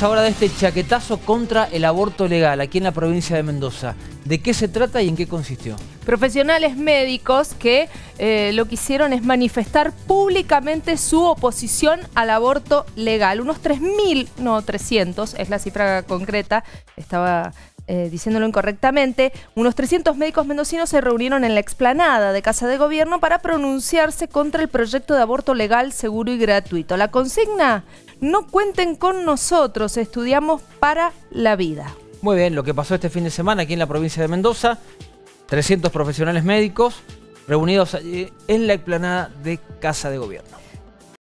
Ahora de este chaquetazo contra el aborto legal aquí en la provincia de Mendoza. ¿De qué se trata y en qué consistió? Profesionales médicos que eh, lo que hicieron es manifestar públicamente su oposición al aborto legal. Unos 3.000, no 300, es la cifra concreta, estaba eh, diciéndolo incorrectamente, unos 300 médicos mendocinos se reunieron en la explanada de Casa de Gobierno para pronunciarse contra el proyecto de aborto legal, seguro y gratuito. La consigna, no cuenten con nosotros, estudiamos para la vida. Muy bien, lo que pasó este fin de semana aquí en la provincia de Mendoza, 300 profesionales médicos reunidos allí en la explanada de Casa de Gobierno.